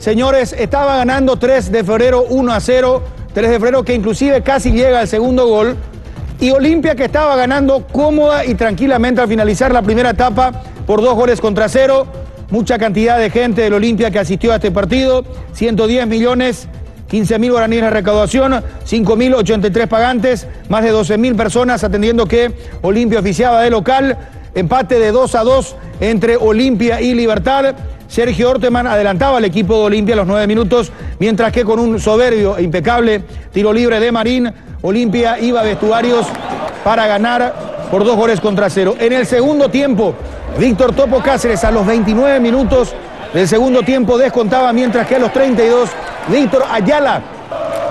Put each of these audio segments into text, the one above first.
Señores, estaba ganando 3 de febrero 1 a 0. 3 de febrero que inclusive casi llega al segundo gol. Y Olimpia que estaba ganando cómoda y tranquilamente al finalizar la primera etapa por dos goles contra cero. Mucha cantidad de gente del Olimpia que asistió a este partido. 110 millones 15 mil guaraníes de recaudación, 5 mil 83 pagantes, más de 12 mil personas atendiendo que Olimpia oficiaba de local, empate de 2 a 2 entre Olimpia y Libertad. Sergio Orteman adelantaba al equipo de Olimpia a los 9 minutos, mientras que con un soberbio e impecable tiro libre de Marín, Olimpia iba a vestuarios para ganar por dos goles contra cero. En el segundo tiempo, Víctor Topo Cáceres a los 29 minutos del segundo tiempo descontaba, mientras que a los 32 Víctor Ayala.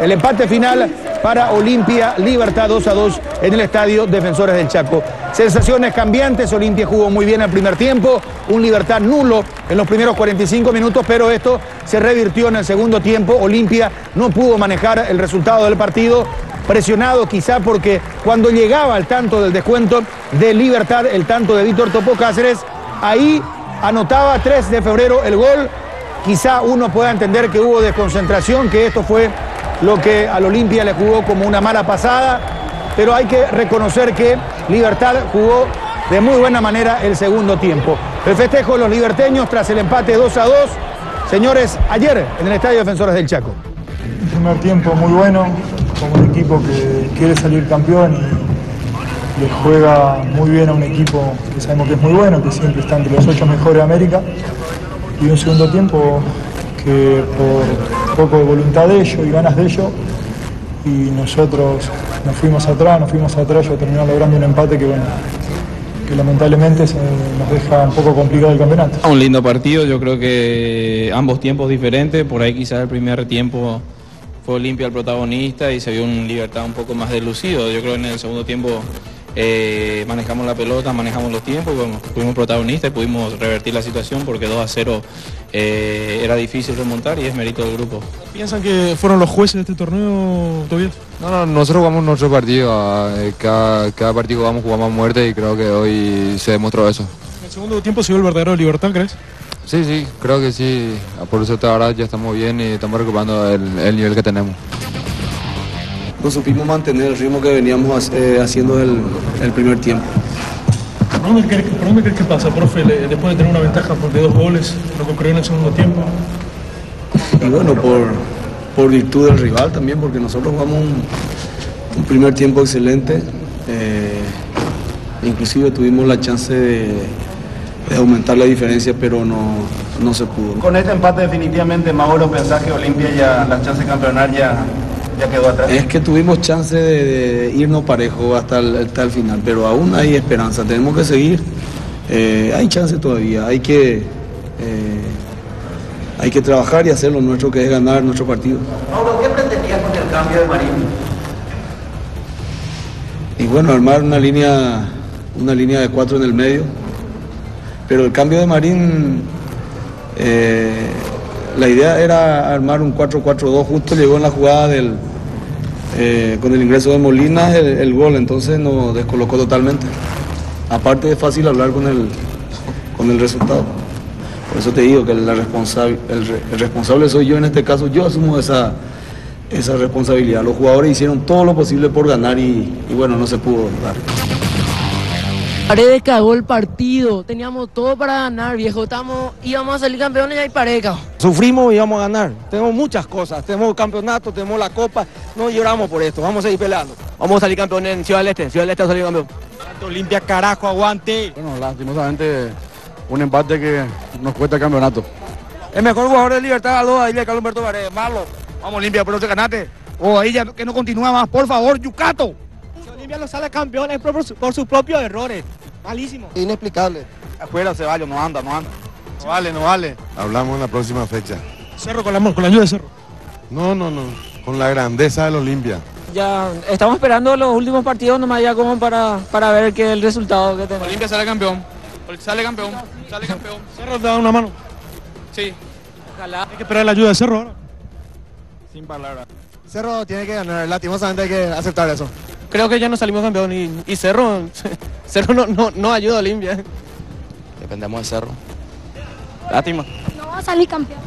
El empate final para Olimpia Libertad 2 a 2 en el estadio Defensores del Chaco. Sensaciones cambiantes, Olimpia jugó muy bien el primer tiempo, un Libertad nulo en los primeros 45 minutos, pero esto se revirtió en el segundo tiempo. Olimpia no pudo manejar el resultado del partido, presionado quizá porque cuando llegaba el tanto del descuento de Libertad, el tanto de Víctor Topo Cáceres, ahí anotaba 3 de febrero el gol Quizá uno pueda entender que hubo desconcentración, que esto fue lo que al Olimpia le jugó como una mala pasada, pero hay que reconocer que Libertad jugó de muy buena manera el segundo tiempo. El festejo de los liberteños tras el empate 2 a 2. Señores, ayer en el Estadio Defensores del Chaco. Un primer tiempo muy bueno, como un equipo que quiere salir campeón y le juega muy bien a un equipo que sabemos que es muy bueno, que siempre está entre los ocho mejores de América y un segundo tiempo que por poco de voluntad de ellos y ganas de ellos, y nosotros nos fuimos atrás, nos fuimos atrás, yo terminó logrando un empate que bueno, que lamentablemente nos deja un poco complicado el campeonato. Un lindo partido, yo creo que ambos tiempos diferentes, por ahí quizás el primer tiempo fue Olimpia el protagonista y se vio un Libertad un poco más delucido, yo creo que en el segundo tiempo eh, manejamos la pelota, manejamos los tiempos bueno, fuimos protagonistas y pudimos revertir la situación porque 2 a 0 eh, era difícil remontar y es mérito del grupo. ¿Piensan que fueron los jueces de este torneo, Tobias? No, no, nosotros jugamos nuestro partido, eh, cada, cada partido jugamos, jugamos a muerte y creo que hoy se demostró eso. ¿En el segundo tiempo se el verdadero Libertad, crees? Sí, sí, creo que sí, por eso ahora ya estamos bien y estamos recuperando el nivel que tenemos no supimos mantener el ritmo que veníamos eh, haciendo el, el, primer tiempo. ¿Por dónde, crees, que pasa, profe, después de tener una ventaja de dos goles, lo concluyó en el segundo tiempo? Y bueno, por, por virtud del rival también, porque nosotros jugamos un, un primer tiempo excelente. Eh, inclusive tuvimos la chance de, de, aumentar la diferencia, pero no, no se pudo. Con este empate definitivamente, Mauro, pensás que Olimpia ya, la chance de campeonar ya es que tuvimos chance de, irnos parejo hasta el, hasta el, final, pero aún hay esperanza, tenemos que seguir. Eh, hay chance todavía, hay que, eh, hay que trabajar y hacer lo nuestro que es ganar nuestro partido. Mauro, ¿qué pretendías con el cambio de Marín? Y bueno, armar una línea, una línea de cuatro en el medio, pero el cambio de Marín eh, la idea era armar un 4-4-2, justo llegó en la jugada del, eh, con el ingreso de Molina el, gol, entonces nos descolocó totalmente. Aparte es fácil hablar con el, con el resultado. Por eso te digo que la responsable, el, responsable soy yo en este caso, yo asumo esa, esa responsabilidad. Los jugadores hicieron todo lo posible por ganar y, y bueno, no se pudo dar. Paredes cagó el partido, teníamos todo para ganar, viejo. Estamos, íbamos a salir campeones y hay pareja. Sufrimos y íbamos a ganar. Tenemos muchas cosas, tenemos campeonato, tenemos la copa. No lloramos por esto, vamos a seguir peleando. Vamos a salir campeones en Ciudad del Este, Ciudad del Este va a salir campeón. Olimpia, carajo, aguante. Bueno, lastimosamente un empate que nos cuesta el campeonato. El mejor jugador de Libertad, aló, ahí le Carlos Humberto Paredes, malo. Vamos Olimpia, por otro ganate. O oh, ahí ya que no continúa más, por favor, Yucato. Olimpia no sale campeón es por, por sus propios errores. Malísimo. Inexplicable. Afuera Ceballos no anda, no anda. No vale, no vale. Hablamos en la próxima fecha. Cerro con la, con la ayuda de Cerro. No, no, no. Con la grandeza del Olimpia. Ya estamos esperando los últimos partidos nomás ya como para, para ver qué el resultado que tenemos. Olimpia sale campeón. Sale campeón. Sale campeón. Cerro te da una mano. Sí. Ojalá. Hay que esperar la ayuda de Cerro ahora. Sin palabras. Cerro tiene que ganar, lastimosamente hay que aceptar eso. Creo que ya no salimos campeón y, Cerro, Cerro no, no, no ayuda a Olimpia. Dependemos de Cerro. Lástima. No va a salir campeón.